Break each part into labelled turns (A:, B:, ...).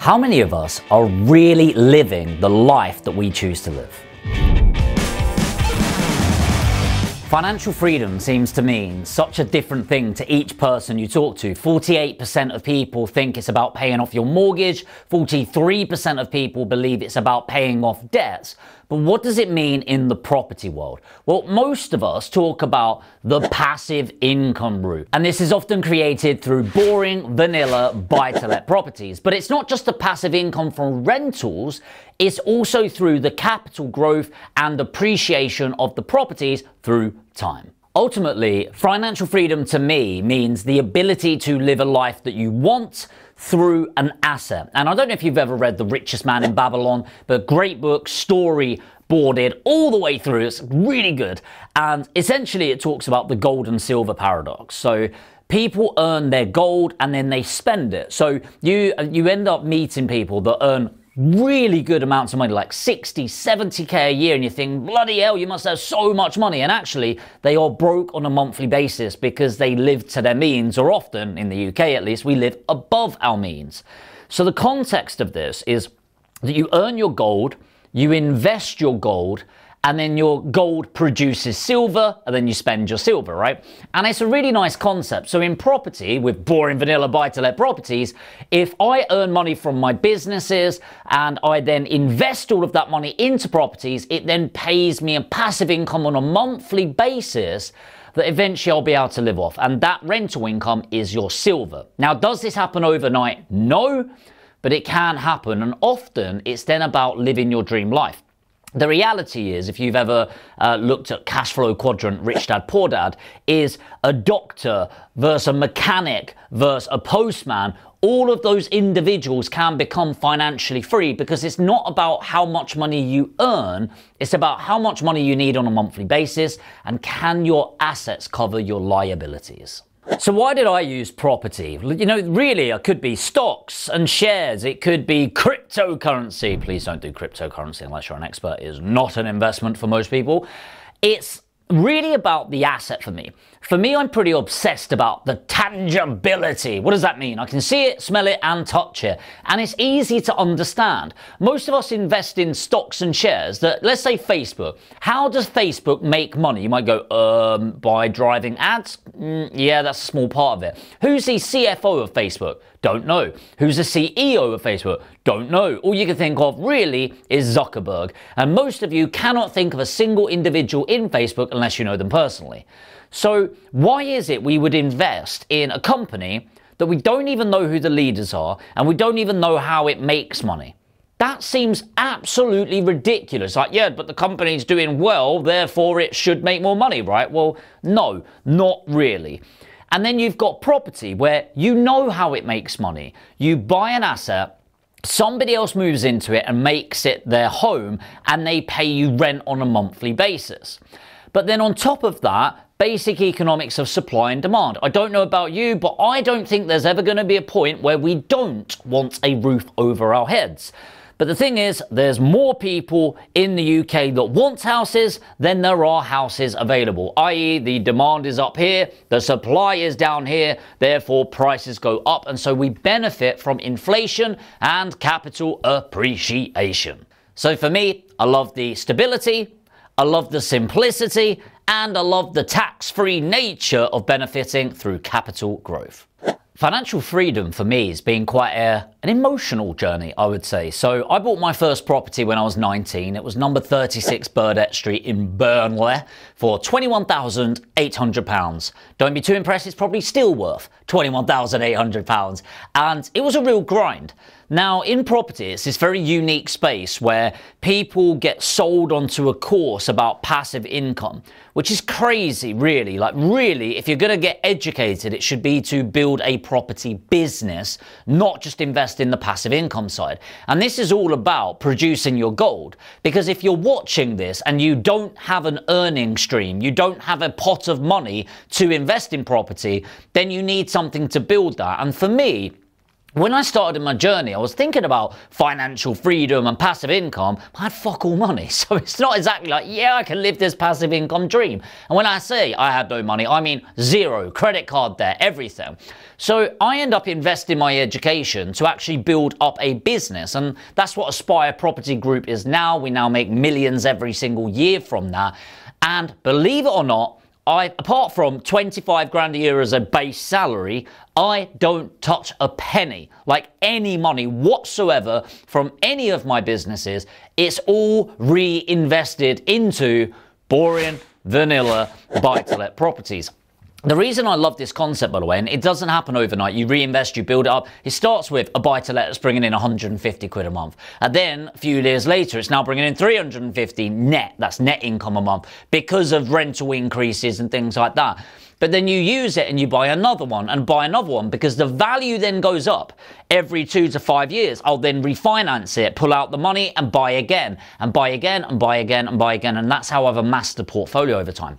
A: How many of us are really living the life that we choose to live? Financial freedom seems to mean such a different thing to each person you talk to. 48% of people think it's about paying off your mortgage, 43% of people believe it's about paying off debts. But what does it mean in the property world? Well, most of us talk about the passive income route. And this is often created through boring, vanilla, buy to let properties. But it's not just the passive income from rentals, it's also through the capital growth and appreciation of the properties through time. Ultimately, financial freedom to me means the ability to live a life that you want through an asset. And I don't know if you've ever read The Richest Man in Babylon, but great book, story boarded all the way through. It's really good. And essentially, it talks about the gold and silver paradox. So, people earn their gold and then they spend it. So you you end up meeting people that earn really good amounts of money, like 60, 70k a year, and you think, bloody hell, you must have so much money. And actually, they are broke on a monthly basis because they live to their means, or often, in the UK at least, we live above our means. So the context of this is that you earn your gold, you invest your gold, and then your gold produces silver, and then you spend your silver, right? And it's a really nice concept. So in property, with boring vanilla buy-to-let properties, if I earn money from my businesses and I then invest all of that money into properties, it then pays me a passive income on a monthly basis that eventually I'll be able to live off. And that rental income is your silver. Now, does this happen overnight? No, but it can happen. And often it's then about living your dream life. The reality is, if you've ever uh, looked at cash flow quadrant, rich dad, poor dad, is a doctor versus a mechanic versus a postman. All of those individuals can become financially free because it's not about how much money you earn, it's about how much money you need on a monthly basis and can your assets cover your liabilities. So why did I use property? You know, really, it could be stocks and shares. It could be cryptocurrency. Please don't do cryptocurrency unless you're an expert. It is not an investment for most people. It's really about the asset for me. For me, I'm pretty obsessed about the tangibility. What does that mean? I can see it, smell it, and touch it. And it's easy to understand. Most of us invest in stocks and shares that, let's say Facebook. How does Facebook make money? You might go, um, by driving ads? Mm, yeah, that's a small part of it. Who's the CFO of Facebook? Don't know. Who's the CEO of Facebook? Don't know. All you can think of really is Zuckerberg. And most of you cannot think of a single individual in Facebook unless you know them personally. So, why is it we would invest in a company that we don't even know who the leaders are and we don't even know how it makes money? That seems absolutely ridiculous. Like, yeah, but the company's doing well, therefore it should make more money, right? Well, no, not really. And then you've got property where you know how it makes money. You buy an asset, somebody else moves into it and makes it their home, and they pay you rent on a monthly basis. But then on top of that, basic economics of supply and demand. I don't know about you, but I don't think there's ever going to be a point where we don't want a roof over our heads. But the thing is, there's more people in the UK that want houses than there are houses available, i.e., the demand is up here, the supply is down here, therefore prices go up, and so we benefit from inflation and capital appreciation. So for me, I love the stability, I love the simplicity, and I love the tax free nature of benefiting through capital growth. Financial freedom for me has been quite a, an emotional journey, I would say. So I bought my first property when I was 19. It was number 36 Burdett Street in Burnley for £21,800. Don't be too impressed, it's probably still worth £21,800. And it was a real grind. Now, in property, it's this very unique space where people get sold onto a course about passive income, which is crazy, really. Like, really, if you're going to get educated, it should be to build a property business, not just invest in the passive income side. And this is all about producing your gold. Because if you're watching this and you don't have an earning stream, you don't have a pot of money to invest in property, then you need something to build that. And for me, when I started in my journey, I was thinking about financial freedom and passive income. I had fuck all money. So it's not exactly like, yeah, I can live this passive income dream. And when I say I had no money, I mean zero, credit card debt, everything. So I end up investing my education to actually build up a business. And that's what Aspire Property Group is now. We now make millions every single year from that. And believe it or not, I, apart from 25 grand a year as a base salary, I don't touch a penny, like any money whatsoever from any of my businesses. It's all reinvested into boring, vanilla buy to let properties. The reason I love this concept, by the way, and it doesn't happen overnight, you reinvest, you build it up. It starts with a buy to let that's bringing in 150 quid a month. And then a few years later, it's now bringing in 350 net, that's net income a month, because of rental increases and things like that. But then you use it and you buy another one and buy another one because the value then goes up every two to five years. I'll then refinance it, pull out the money and buy again, and buy again, and buy again, and buy again. And that's how I've amassed the portfolio over time.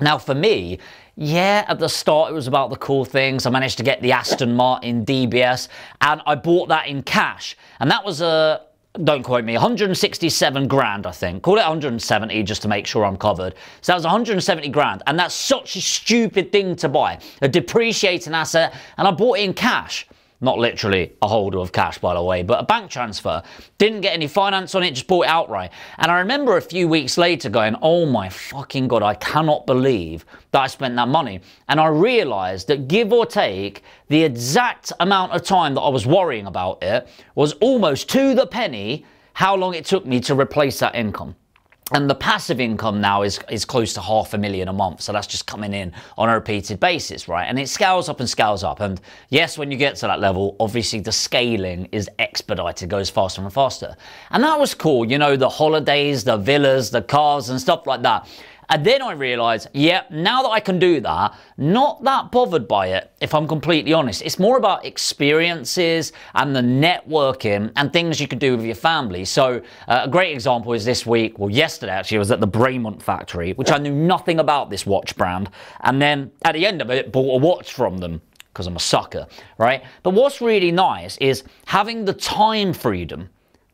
A: Now, for me, yeah, at the start it was about the cool things. I managed to get the Aston Martin DBS and I bought that in cash. And that was a, don't quote me, 167 grand, I think. Call it 170 just to make sure I'm covered. So that was 170 grand. And that's such a stupid thing to buy. A depreciating asset. And I bought it in cash. Not literally a holder of cash, by the way, but a bank transfer. Didn't get any finance on it, just bought it outright. And I remember a few weeks later going, oh my fucking God, I cannot believe that I spent that money. And I realized that give or take, the exact amount of time that I was worrying about it was almost to the penny how long it took me to replace that income. And the passive income now is, is close to half a million a month. So that's just coming in on a repeated basis, right? And it scales up and scales up. And yes, when you get to that level, obviously the scaling is expedited, goes faster and faster. And that was cool. You know, the holidays, the villas, the cars and stuff like that. And then I realized, yeah, now that I can do that, not that bothered by it, if I'm completely honest. It's more about experiences and the networking and things you can do with your family. So uh, a great example is this week, well, yesterday actually, I was at the Bremont factory, which I knew nothing about this watch brand. And then at the end of it, bought a watch from them because I'm a sucker, right? But what's really nice is having the time freedom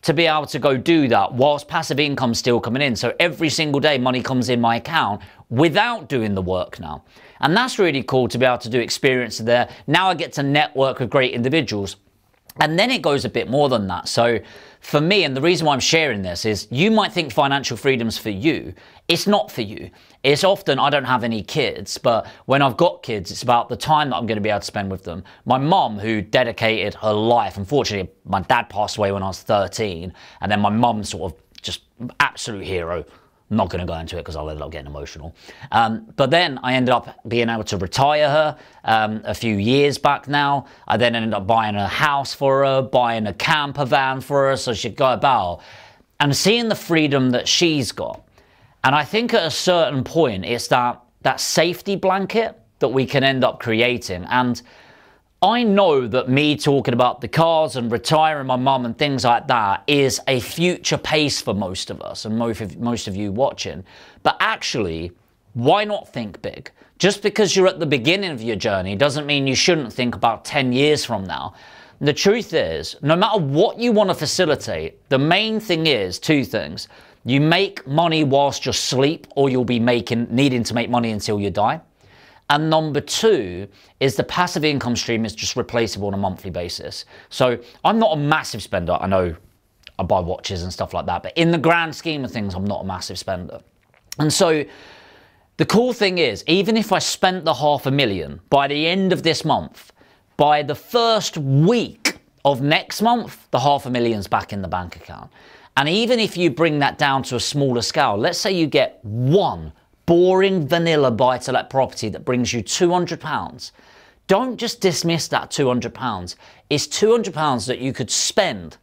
A: to be able to go do that whilst passive income's still coming in. So every single day money comes in my account without doing the work now. And that's really cool to be able to do experience there. Now I get to network with great individuals. And then it goes a bit more than that. So for me, and the reason why I'm sharing this is you might think financial freedom's for you. It's not for you. It's often, I don't have any kids, but when I've got kids, it's about the time that I'm going to be able to spend with them. My mum, who dedicated her life, unfortunately, my dad passed away when I was 13, and then my mum sort of just absolute hero Not going to go into it because I'll end up getting emotional. Um, but then I ended up being able to retire her um, a few years back now. I then ended up buying a house for her, buying a camper van for her so she could go about and seeing the freedom that she's got. And I think at a certain point, it's that, that safety blanket that we can end up creating. And I know that me talking about the cars and retiring my mum and things like that is a future pace for most of us and most of, most of you watching. But actually, why not think big? Just because you're at the beginning of your journey doesn't mean you shouldn't think about 10 years from now. The truth is, no matter what you want to facilitate, the main thing is two things. You make money whilst you sleep, or you'll be making needing to make money until you die. And number two is the passive income stream is just replaceable on a monthly basis. So I'm not a massive spender. I know I buy watches and stuff like that, but in the grand scheme of things, I'm not a massive spender. And so the cool thing is, even if I spent the half a million by the end of this month, by the first week of next month, the half a million's back in the bank account. And even if you bring that down to a smaller scale, let's say you get one boring vanilla buy to let property that brings you £200, don't just dismiss that £200. It's £200 that you could spend,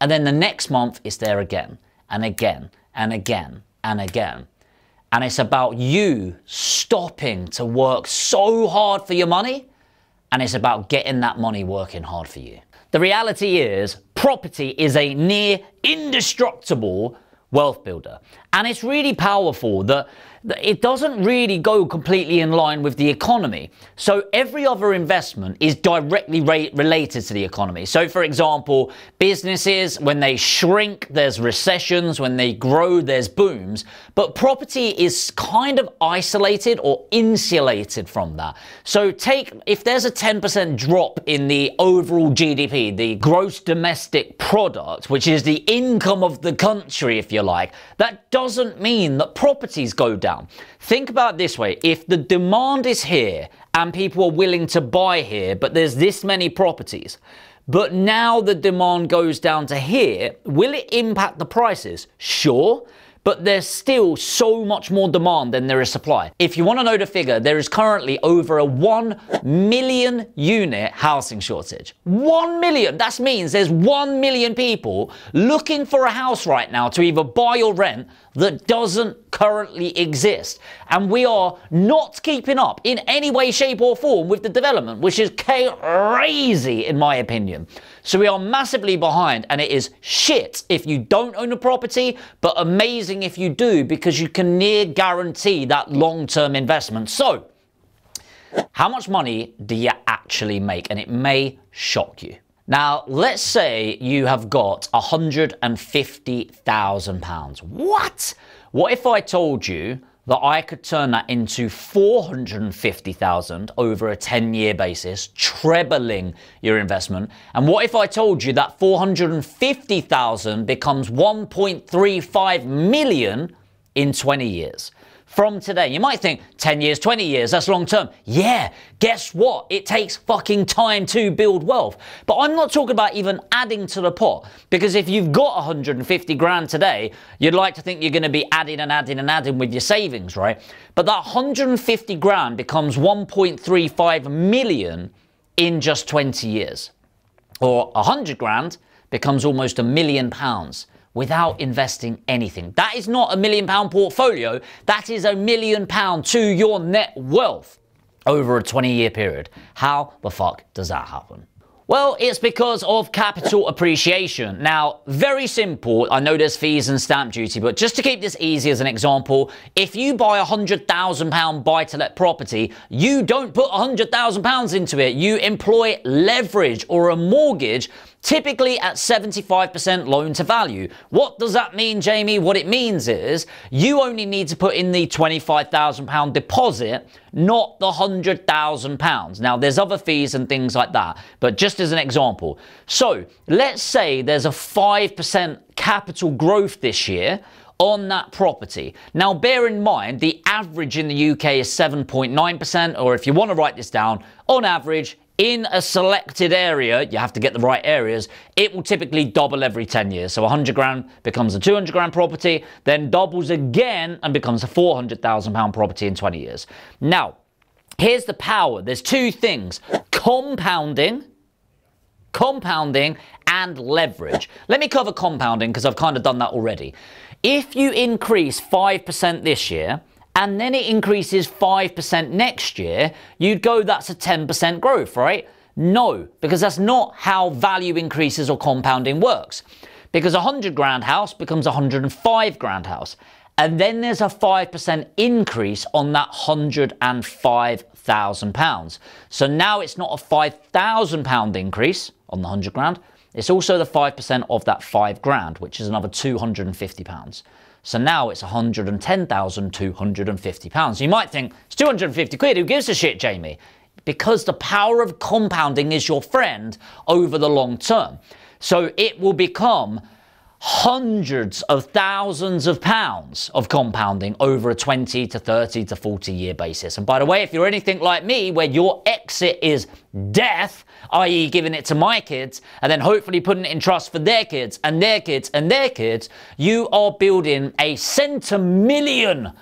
A: and then the next month it's there again, and again, and again, and again. And it's about you stopping to work so hard for your money, and it's about getting that money working hard for you. The reality is, property is a near indestructible wealth builder. And it's really powerful that it doesn't really go completely in line with the economy. So every other investment is directly related to the economy. So for example, businesses, when they shrink, there's recessions. When they grow, there's booms. But property is kind of isolated or insulated from that. So take, if there's a 10% drop in the overall GDP, the gross domestic product, which is the income of the country, if you like, that doesn't mean that properties go down. Think about this way if the demand is here and people are willing to buy here, but there's this many properties, but now the demand goes down to here, will it impact the prices? Sure but there's still so much more demand than there is supply. If you want to know the figure, there is currently over a 1 million unit housing shortage. 1 million! That means there's 1 million people looking for a house right now to either buy or rent that doesn't currently exist. And we are not keeping up in any way, shape, or form with the development, which is crazy in my opinion. So we are massively behind, and it is shit if you don't own a property, but amazing if you do because you can near guarantee that long term investment. So, how much money do you actually make? And it may shock you. Now, let's say you have got £150,000. What? What if I told you that I could turn that into 450,000 over a 10 year basis, trebling your investment. And what if I told you that 450,000 becomes 1.35 million in 20 years? From today. You might think 10 years, 20 years, that's long term. Yeah, guess what? It takes fucking time to build wealth. But I'm not talking about even adding to the pot because if you've got 150 grand today, you'd like to think you're going to be adding and adding and adding with your savings, right? But that 150 grand becomes 1.35 million in just 20 years. Or 100 grand becomes almost a million pounds without investing anything. That is not a million pound portfolio, that is a million pound to your net wealth over a 20 year period. How the fuck does that happen? Well, it's because of capital appreciation. Now, very simple. I know there's fees and stamp duty, but just to keep this easy as an example, if you buy a £100,000 buy to let property, you don't put £100,000 into it. You employ leverage or a mortgage typically at 75% loan to value. What does that mean, Jamie? What it means is you only need to put in the £25,000 deposit, not the £100,000. Now, there's other fees and things like that, but just as an example. So, let's say there's a 5% capital growth this year on that property. Now, bear in mind, the average in the UK is 7.9%, or if you want to write this down, on average, in a selected area, you have to get the right areas, it will typically double every 10 years. So 100 grand becomes a 200 grand property, then doubles again and becomes a 400,000 pound property in 20 years. Now, here's the power. There's two things. Compounding, compounding and leverage. Let me cover compounding because I've kind of done that already. If you increase 5% this year, and then it increases 5% next year, you'd go, that's a 10% growth, right? No, because that's not how value increases or compounding works. Because a 100 grand house becomes a 105 grand house. And then there's a 5% increase on that 105,000 pounds. So now it's not a 5,000 pound increase on the 100 grand. It's also the 5% of that 5 grand, which is another 250 pounds. So now it's £110,250. You might think, it's 250 quid, who gives a shit, Jamie? Because the power of compounding is your friend over the long term. So it will become hundreds of thousands of pounds of compounding over a 20 to 30 to 40 year basis. And by the way, if you're anything like me, where your exit is death, i.e., giving it to my kids and then hopefully putting it in trust for their kids and their kids and their kids, you are building a centimillion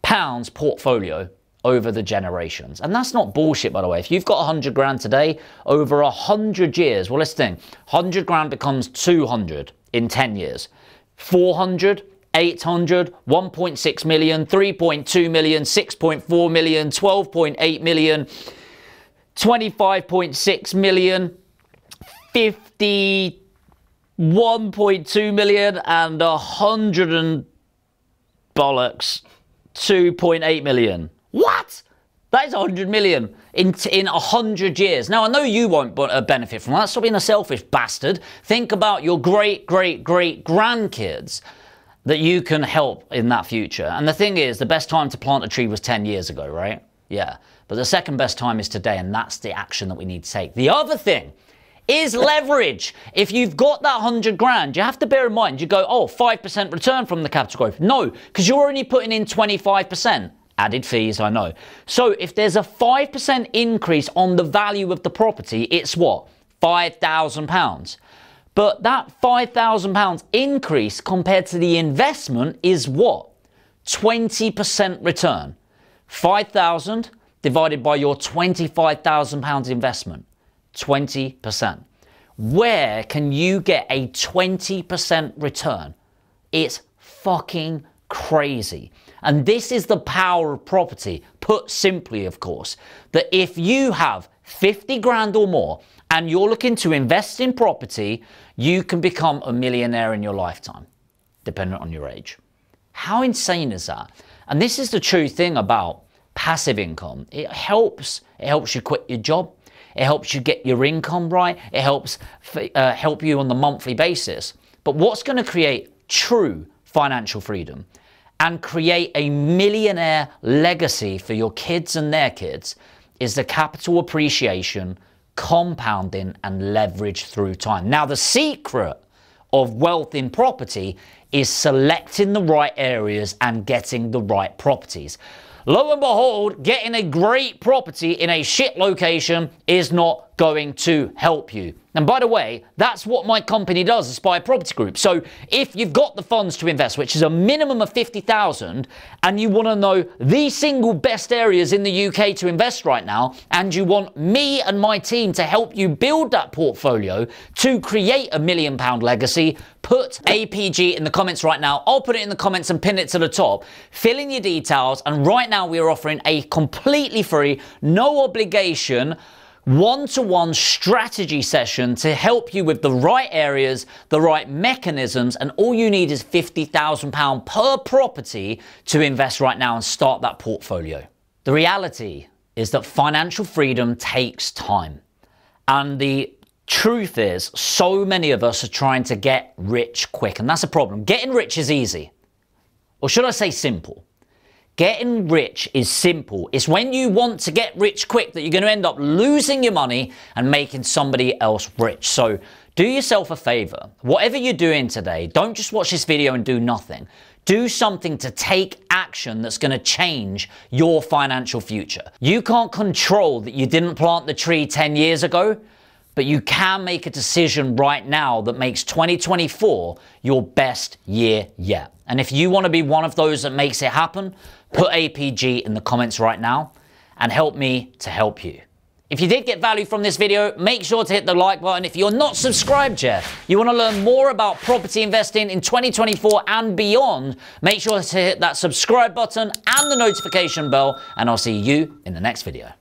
A: pounds portfolio over the generations. And that's not bullshit, by the way. If you've got 100 grand today, over 100 years, well, let's think 100 grand becomes 200 in 10 years. 400, 800, 1.6 million, 3.2 million, 6.4 million, 12.8 million, 25.6 million, 51.2 million, and 100 and bollocks 2.8 million. What? That is 100 million in, in a 100 years. Now, I know you won't uh, benefit from that. Stop being a selfish bastard. Think about your great, great, great grandkids that you can help in that future. And the thing is, the best time to plant a tree was 10 years ago, right? Yeah. But the second best time is today, and that's the action that we need to take. The other thing is leverage. If you've got that 100 grand, you have to bear in mind, you go, oh, 5% return from the capital growth. No, because you're only putting in 25%. Added fees, I know. So if there's a 5% increase on the value of the property, it's what? £5,000. But that £5,000 increase compared to the investment is what? 20% return. 5,000 divided by your £25,000 investment. 20%. Where can you get a 20% return? It's fucking crazy. And this is the power of property, put simply, of course, that if you have 50 grand or more and you're looking to invest in property, you can become a millionaire in your lifetime, dependent on your age. How insane is that? And this is the true thing about passive income. It helps. It helps you quit your job. It helps you get your income right. It helps uh, help you on the monthly basis. But what's going to create true financial freedom and create a millionaire legacy for your kids and their kids is the capital appreciation, compounding, and leverage through time. Now, the secret of wealth in property is selecting the right areas and getting the right properties. Lo and behold, getting a great property in a shit location is not going to help you. And by the way, that's what my company does, Aspire Property Group. So if you've got the funds to invest, which is a minimum of 50,000, and you want to know the single best areas in the UK to invest right now, and you want me and my team to help you build that portfolio to create a million pound legacy, put APG in the comments right now. I'll put it in the comments and pin it to the top. Fill in your details, and right now we are offering a completely free, no obligation one to one strategy session to help you with the right areas, the right mechanisms, and all you need is £50,000 per property to invest right now and start that portfolio. The reality is that financial freedom takes time. And the truth is, so many of us are trying to get rich quick, and that's a problem. Getting rich is easy. Or should I say simple? Getting rich is simple. It's when you want to get rich quick that you're going to end up losing your money and making somebody else rich. So do yourself a favor. Whatever you're doing today, don't just watch this video and do nothing. Do something to take action that's going to change your financial future. You can't control that you didn't plant the tree 10 years ago, but you can make a decision right now that makes 2024 your best year yet. And if you want to be one of those that makes it happen, put APG in the comments right now and help me to help you. If you did get value from this video, make sure to hit the like button. If you're not subscribed yet, you want to learn more about property investing in 2024 and beyond, make sure to hit that subscribe button and the notification bell, and I'll see you in the next video.